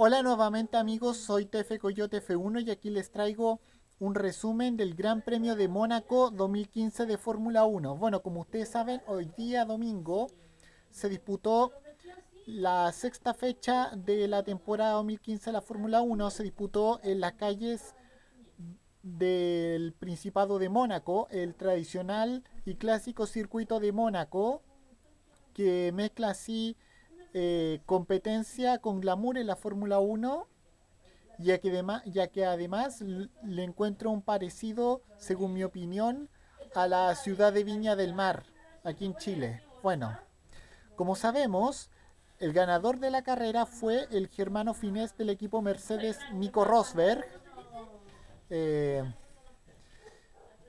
Hola nuevamente amigos, soy TF Coyote F1 y aquí les traigo un resumen del Gran Premio de Mónaco 2015 de Fórmula 1. Bueno, como ustedes saben, hoy día domingo se disputó la sexta fecha de la temporada 2015 de la Fórmula 1. Se disputó en las calles del Principado de Mónaco, el tradicional y clásico circuito de Mónaco, que mezcla así eh, competencia con glamour en la Fórmula 1, ya que, ya que además le encuentro un parecido, según mi opinión, a la ciudad de Viña del Mar, aquí en Chile. Bueno, como sabemos, el ganador de la carrera fue el germano finés del equipo Mercedes, Nico Rosberg, eh,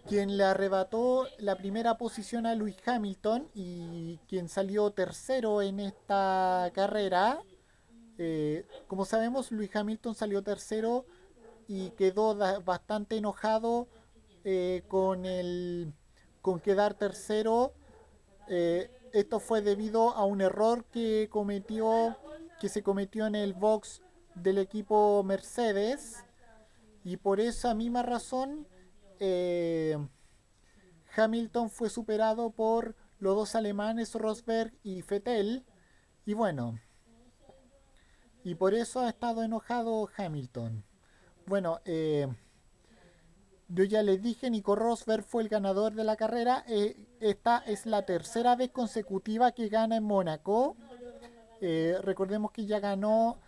quien le arrebató la primera posición a Lewis Hamilton y quien salió tercero en esta carrera. Eh, como sabemos, Lewis Hamilton salió tercero y quedó bastante enojado eh, con el con quedar tercero. esto fue debido a un error que cometió que se cometió en el box del equipo Mercedes y por esa misma razón, eh, Hamilton fue superado por los dos alemanes, Rosberg y Fettel. Y bueno, y por eso ha estado enojado Hamilton. Bueno, eh, yo ya les dije, Nico Rosberg fue el ganador de la carrera. Eh, esta es la tercera vez consecutiva que gana en Mónaco. recordemos que ya ganó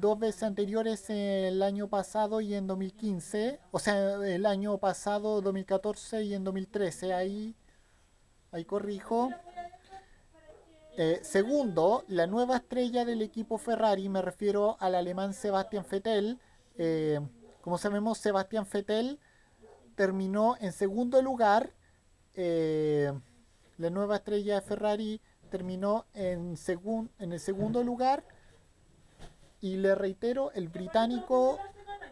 dos veces anteriores el año pasado y en 2015, o sea, el año pasado 2014 y en 2013, ahí, ahí corrijo. Eh, segundo, la nueva estrella del equipo Ferrari, me refiero al alemán Sebastian Vettel. Eh, como sabemos, Sebastian Vettel terminó en segundo lugar. Eh, la nueva estrella de Ferrari terminó en, en el segundo lugar y le reitero, el británico,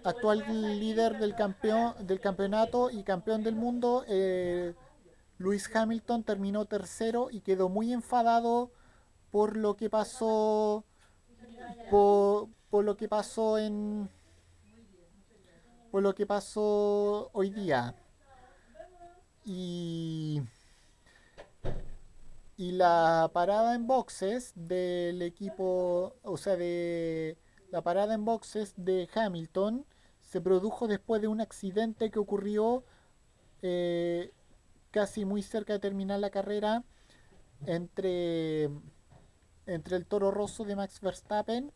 actual líder del, campeón, del campeonato y campeón del mundo, eh, Lewis Hamilton terminó tercero y quedó muy enfadado por lo que pasó por, por lo que pasó en por lo que pasó hoy día. Y la parada en boxes del equipo, o sea, de la parada en boxes de Hamilton se produjo después de un accidente que ocurrió eh, casi muy cerca de terminar la carrera entre, entre el Toro Rosso de Max Verstappen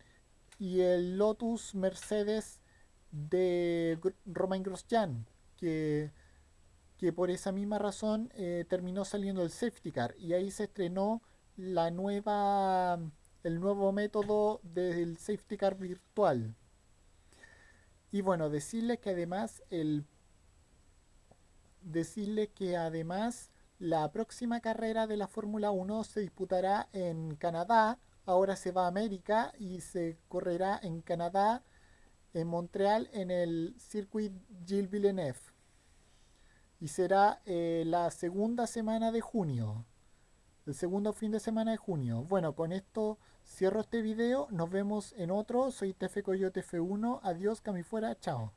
y el Lotus Mercedes de Romain Grosjean, que que por esa misma razón eh, terminó saliendo el safety car y ahí se estrenó la nueva el nuevo método del safety car virtual. Y bueno decirles que además el que además la próxima carrera de la Fórmula 1 se disputará en Canadá ahora se va a América y se correrá en Canadá en Montreal en el Circuit Gilles Villeneuve y será eh, la segunda semana de junio. El segundo fin de semana de junio. Bueno, con esto cierro este video. Nos vemos en otro. Soy TF Coyote F1. Adiós, que fuera. Chao.